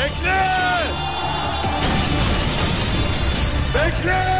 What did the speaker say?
Bekle! Bekle!